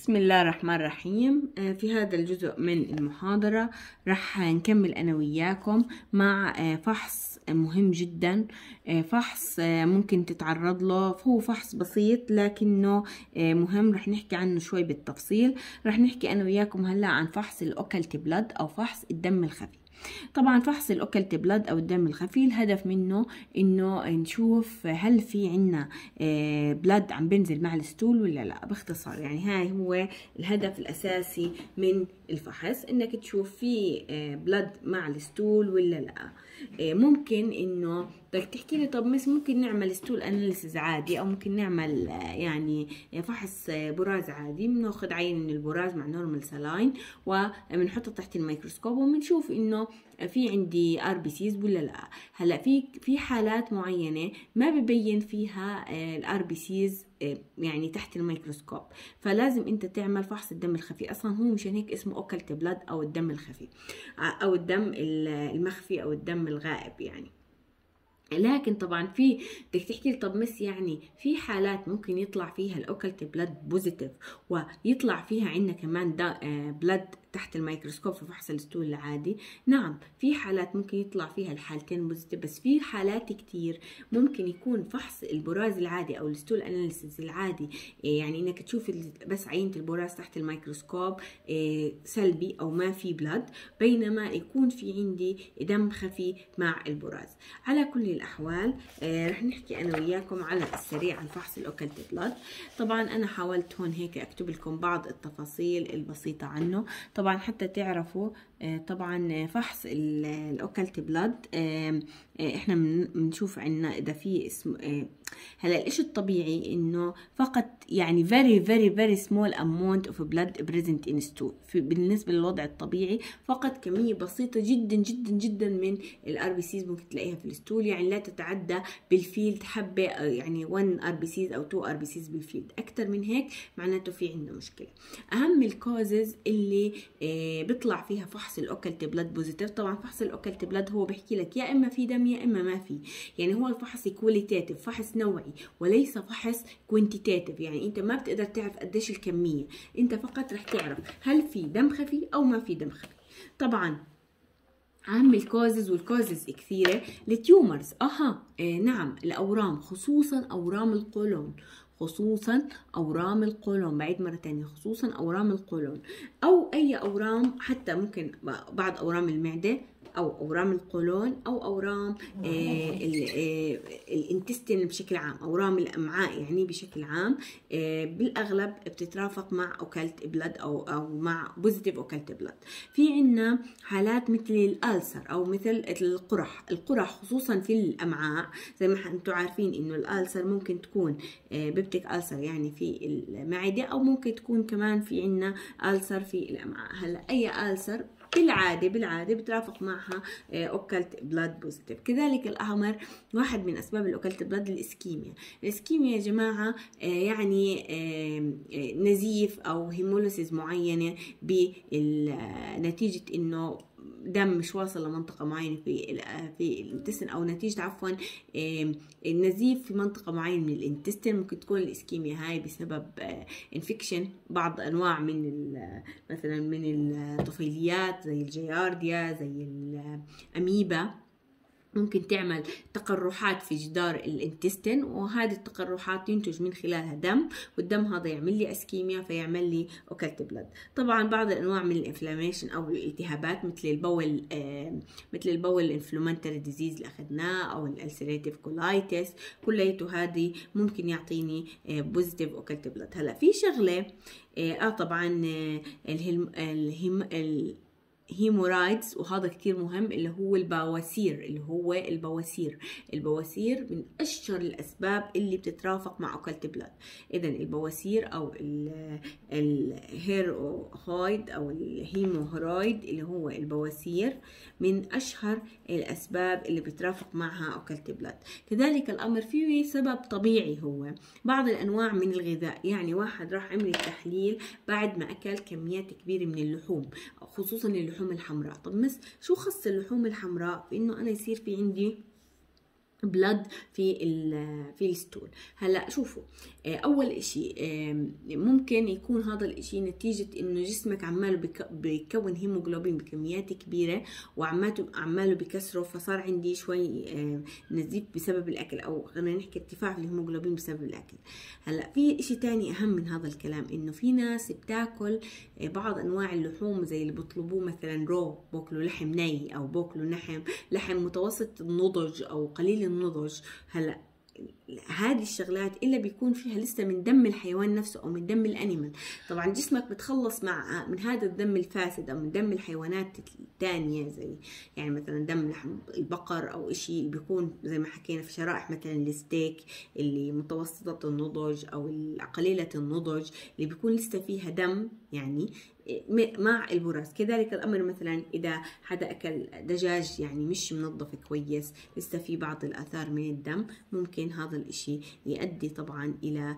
بسم الله الرحمن الرحيم. آه، في هذا الجزء من المحاضرة راح نكمل أنا وياكم مع آه، فحص مهم جدا. آه، فحص ممكن تتعرض له. هو فحص بسيط لكنه مهم. راح نحكي عنه شوي بالتفصيل. راح نحكي أنا وياكم هلأ عن فحص الأوكلت بلد أو فحص الدم الخفي طبعا فحص الاوكلت بلد أو الدم الخفي الهدف منه إنه نشوف هل في عنا blood عم بنزل مع ال stool ولا لا. باختصار يعني هاي هو الهدف الأساسي من الفحص إنك تشوف في blood مع ال stool ولا لا. ممكن إنه بدك تحكي لي طب مس ممكن نعمل stool analysis عادي أو ممكن نعمل يعني فحص براز عادي بناخذ عينة من البراز مع normal saline وبنحطه تحت الميكروسكوب وبنشوف إنه في عندي RBCs ولا لا؟ هلا في في حالات معينة ما ببين فيها ال RBCs يعني تحت الميكروسكوب. فلازم انت تعمل فحص الدم الخفي. أصلا هو مشان هيك اسمه occult blood أو الدم الخفي أو الدم المخفي أو الدم الغائب يعني. لكن طبعا في بدك تحكي لي طب مس يعني في حالات ممكن يطلع فيها ال occult blood positive ويطلع فيها عندنا كمان blood تحت الميكروسكوب في فحص ال stool العادي. نعم في حالات ممكن يطلع فيها الحالتين positive بس في حالات كتير ممكن يكون فحص البراز العادي أو ال stool analysis العادي. يعني إنك تشوف بس عينة البراز تحت الميكروسكوب سلبي أو ما في blood بينما يكون في عندي دم خفي مع البراز. على كل الأحوال رح نحكي أنا وياكم على السريع عن فحص ال occult blood طبعا أنا حاولت هون هيك أكتب لكم بعض التفاصيل البسيطة عنه. طبعا حتى تعرفوا طبعا فحص ال occult blood إحنا بنشوف عندنا إذا في اسم هلا الإشي الطبيعي إنه فقط يعني very very very small amount of blood present in stool. في بالنسبة للوضع الطبيعي فقط كمية بسيطة جدا جدا جدا من ال RBCs ممكن تلاقيها في ال stool. يعني لا تتعدى بال field حبة يعني 1 RBCs أو 2 RBCs بال field. أكثر من هيك معناته في عندنا مشكلة. أهم ال causes اللي بيطلع فيها فحص ال occult blood positive طبعا فحص ال occult blood هو بيحكي لك يا إما في دم يا إما ما في. يعني هو الفحص qualitative فحص نوعي وليس فحص quantitative يعني أنت ما بتقدر تعرف قديش الكمية. أنت فقط رح تعرف هل في دم خفي أو ما في دم خفي. طبعا اهم ال causes وال causes كثيرة. ال tumors أها إيه نعم الأورام خصوصا أورام القولون. خصوصا أورام القولون. بعيد مرة تانية خصوصا أورام القولون. أو أي أورام حتى ممكن بعض أورام المعدة أو أورام القولون أو أورام آه ال intestine بشكل عام أورام الأمعاء يعني بشكل عام آه بالأغلب بتترافق مع occult blood أو أو مع positive occult blood في عندنا حالات مثل ال ulcer أو مثل القرح. القرح خصوصا في الأمعاء زي ما أنتم عارفين إنه ال ulcer ممكن تكون آه peptic ulcer يعني في المعدة أو ممكن تكون كمان في عندنا ulcer في الأمعاء. هلأ أي ulcer بالعادة بالعادة بترافق معها occult blood positive كذلك الأمر واحد من أسباب ال occult blood ال ischemia. ال ischemia يا جماعة يعني نزيف أو hemolysis معينة بنتيجه إنه دم مش واصل لمنطقة معينة في في ال intestine أو نتيجة عفوا النزيف في منطقة معينة من ال intestine ممكن تكون ال ischemia. هاي بسبب infection بعض أنواع من مثلا من الطفيليات زي الجيارديا زي الأميبا. ممكن تعمل تقرحات في جدار ال intestine وهذه التقرحات ينتج من خلالها دم والدم هذا يعمل لي ischemia فيعمل لي occult blood طبعا بعض الأنواع من ال inflammation أو الالتهابات مثل ال bowel آه مثل ال bowel ال inflammatory disease اللي أخذناه أو ال ulcerative colitis كليته هذه ممكن يعطيني آه positive occult blood هلا في شغلة آه, آه طبعا آه ال hem ال hem ال hemorrhoids وهذا كتير مهم اللي هو البواسير اللي هو البواسير. البواسير من أشهر الأسباب اللي بتترافق مع occult blood اذا البواسير أو الهيروهويد أو الهيموهرويد اللي هو البواسير من أشهر الأسباب اللي بترافق معها اوكلت بلاد كذلك الأمر فيه سبب طبيعي هو. بعض الأنواع من الغذاء يعني واحد راح عمل تحليل بعد ما أكل كميات كبيرة من اللحوم خصوصا اللحوم الحمراء. طب مس شو خص اللحوم الحمراء؟ في انه أنا يصير في عندي blood في في ال stool هلا شوفوا أول إشي ممكن يكون هذا الإشي نتيجة إنه جسمك عماله بيكون هيموغلوبين بكميات كبيرة وعماله عماله بكسره فصار عندي شوي نزيف بسبب الأكل أو خلينا نحكي ارتفاع في الهيموغلوبين بسبب الأكل. هلا في إشي تاني أهم من هذا الكلام إنه في ناس بتاكل بعض أنواع اللحوم زي اللي بيطلبوه مثلا raw بوكلوا لحم ني أو بوكلوا لحم لحم متوسط النضج أو قليل النضج هلأ هذه الشغلات إلا بيكون فيها لسه من دم الحيوان نفسه أو من دم الأنيمال. طبعا جسمك بتخلص مع من هذا الدم الفاسد أو من دم الحيوانات الثانية زي يعني مثلا دم لحم البقر أو شيء بيكون زي ما حكينا في شرائح مثلا الستيك اللي متوسطة النضج أو قليلة النضج اللي بيكون لسه فيها دم يعني مع البراز كذلك الأمر مثلا إذا حدا أكل دجاج يعني مش منظف كويس لسه في بعض الآثار من الدم ممكن هذا الإشي يؤدي طبعا إلى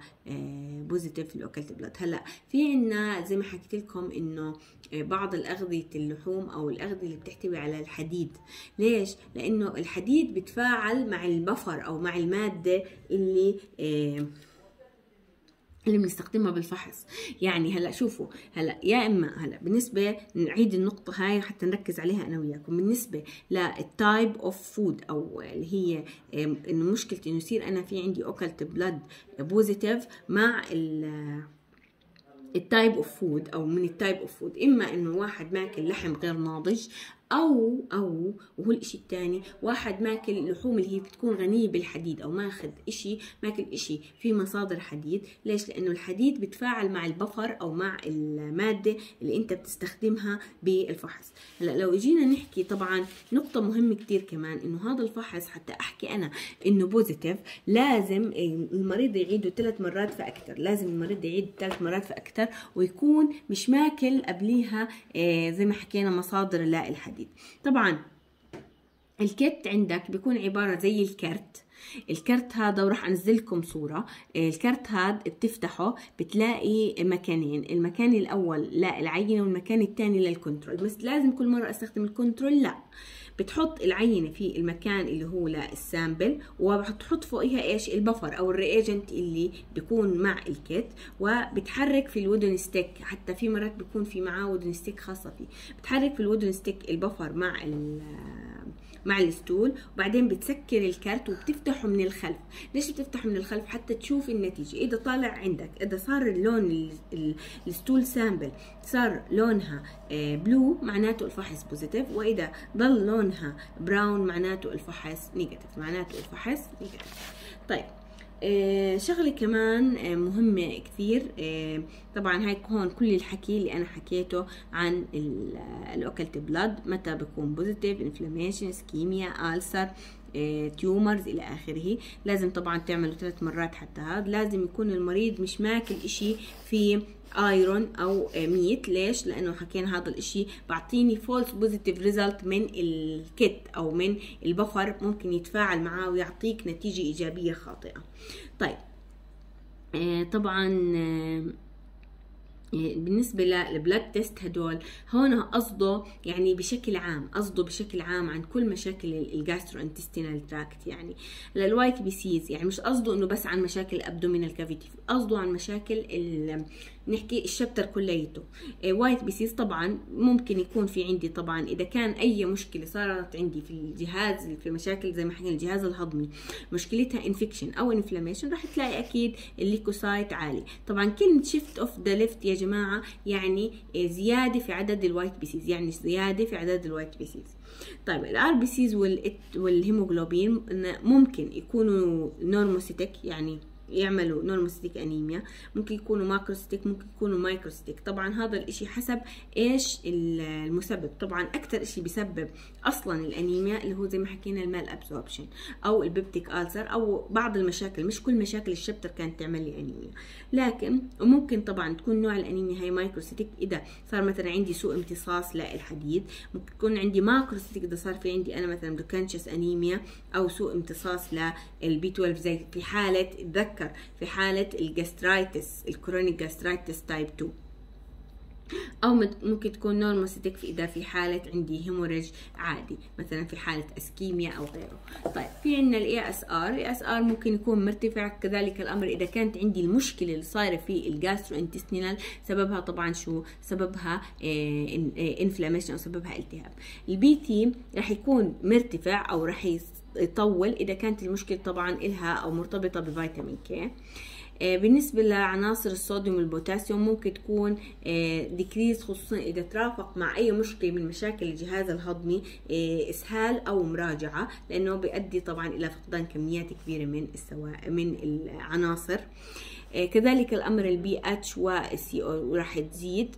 positive ل occult blood هلأ في عنا زي ما حكيت لكم إنه بعض الأغذية اللحوم أو الأغذية اللي بتحتوي على الحديد ليش؟ لأنه الحديد بتفاعل مع ال buffer أو مع المادة اللي اللي بنستخدمها بالفحص. يعني هلا شوفوا هلا يا إما هلا بالنسبة نعيد النقطة هاي حتى نركز عليها أنا وياكم. بالنسبة لل type of food أو اللي هي إنه مشكله إنه يصير أنا في عندي occult blood positive مع ال type of food أو من ال type of food إما إنه واحد ماكل لحم غير ناضج أو أو وهو الإشي الثاني واحد ماكل لحوم اللي هي بتكون غنية بالحديد أو ماخذ إشي ماكل إشي في مصادر حديد. ليش؟ لأنه الحديد بتفاعل مع ال buffer أو مع المادة اللي أنت بتستخدمها بالفحص. هلأ لو إجينا نحكي طبعا نقطة مهمة كتير كمان إنه هذا الفحص حتى أحكي أنا إنه بوزيتيف لازم المريض يعيده ثلاث مرات فأكثر لازم المريض يعيد ثلاث مرات فأكثر ويكون مش ماكل قبليها زي ما حكينا مصادر لا الحديد. الحديد طبعا الكت عندك بيكون عبارة زي الكرت. الكرت هذا وراح انزل لكم صورة. الكرت هذا بتفتحه بتلاقي مكانين. المكان الأول للعينه والمكان الثاني لل control بس لازم كل مرة أستخدم ال control لا. بتحط العينة في المكان اللي هو لل sample وبتحط فوقيها إيش؟ ال buffer أو ال reagent اللي بيكون مع ال kit وبتحرك في ال wooden stick. حتى في مرات بيكون في معاه wooden stick خاصة فيه. بتحرك في ال wooden stick ال buffer مع مع ال stool وبعدين بتسكر الكارت وبتفتحه من الخلف. ليش بتفتحه من الخلف؟ حتى تشوف النتيجة. إذا طالع عندك إذا صار اللون ال stool sample صار لونها blue آه، معناته الفحص positive وإذا ضل لونها brown معناته الفحص negative معناته الفحص negative طيب شغلة كمان آه مهمة كثير. آه طبعا هاي هون كل الحكي اللي أنا حكيته عن ال occult blood متى بكون positive inflammation ischemia ulcer tumors إلى آخره. لازم طبعا تعملوا ثلاث مرات حتى هذا. لازم يكون المريض مش ماكل إشي في iron أو meat ليش؟ لأنه حكينا هذا الإشي بعطيني false positive result من ال kit أو من ال buffer ممكن يتفاعل معاه ويعطيك نتيجة إيجابية خاطئة. طيب آه طبعا آه بالنسبة لل blood test هدول هون قصده يعني بشكل عام قصده بشكل عام عن كل مشاكل ال gastrointestinal tract يعني لل white BCs يعني مش قصده إنه بس عن مشاكل ال abdominal cavity قصده عن مشاكل نحكي ال chapter كليته. white BCs طبعا ممكن يكون في عندي طبعا إذا كان أي مشكلة صارت عندي في الجهاز في مشاكل زي ما حكينا الجهاز الهضمي مشكلتها infection أو inflammation راح تلاقي أكيد ال leukocyte عالي. طبعا كلمة shift of the left يا جماعة يعني زيادة في عدد ال white BCs يعني زيادة في عدد ال white BCs طيب ال RBCs والهيموجلوبين ممكن يكونوا normocytic يعني يعملوا normocytic anemia ممكن يكونوا macrocytic ممكن يكونوا microcytic طبعا هذا الإشي حسب إيش المسبب. طبعا أكثر إشي بيسبب أصلا الأنيميا اللي هو زي ما حكينا ال malabsorption أو ال peptic ulcer أو بعض المشاكل. مش كل مشاكل ال chapter كانت تعمل لي أنيميا. لكن وممكن طبعا تكون نوع الأنيميا هي microcytic إذا صار مثلا عندي سوء امتصاص للحديد ممكن يكون عندي macrocytic إذا صار في عندي أنا مثلا pernicious anemia أو سوء امتصاص لل B 12 زي في حالة تذكر في حالة ال gastritis ال chronic gastritis type 2 أو مت- ممكن تكون normocytic في إذا في حالة عندي hemorrhage عادي مثلا في حالة ischemia أو غيره. طيب في عندنا ال ESR ال ESR ممكن يكون مرتفع كذلك الأمر إذا كانت عندي المشكلة اللي صايرة في ال gastrointestinal سببها طبعا شو؟ سببها inflammation أو سببها التهاب. ال PT راح يكون مرتفع أو راح يطول إذا كانت المشكلة طبعا إلها أو مرتبطة بفيتامين K آه، بالنسبة لعناصر الصوديوم والبوتاسيوم ممكن تكون decrease خصوصا إذا ترافق مع أي مشكلة من مشاكل الجهاز الهضمي آه، إسهال أو مراجعة لأنه بيؤدي طبعا إلى فقدان كميات كبيرة من السوائل من العناصر. آه، كذلك الأمر البي اتش والسي أو راح تزيد.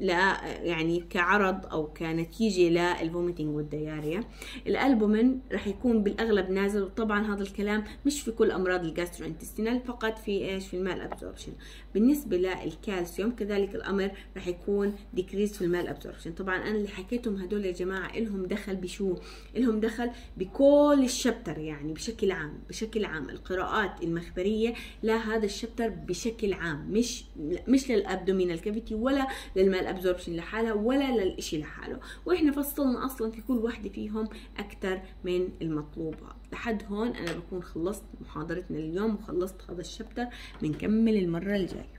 لا يعني كعرض أو كنتيجة لل vomiting وال diarrhea. الالبومين راح يكون بالأغلب نازل وطبعا هذا الكلام مش في كل أمراض ال gastrointestinal فقط في إيش؟ في ال malabsorption بالنسبة للكالسيوم كذلك الأمر راح يكون decrease في ال malabsorption طبعا أنا اللي حكيتهم هدول يا جماعة لهم دخل بشو؟ لهم دخل بكل ال chapter يعني بشكل عام بشكل عام. القراءات المخبرية لهذا ال chapter بشكل عام مش مش لل abdominal cavity ولا لل malabsorption لحالها ولا للإشي لحاله. وإحنا فصلنا أصلا في كل واحدة فيهم أكثر من المطلوب لحد هون أنا بكون خلصت محاضرتنا اليوم وخلصت هذا ال chapter. بنكمل المرة الجاية.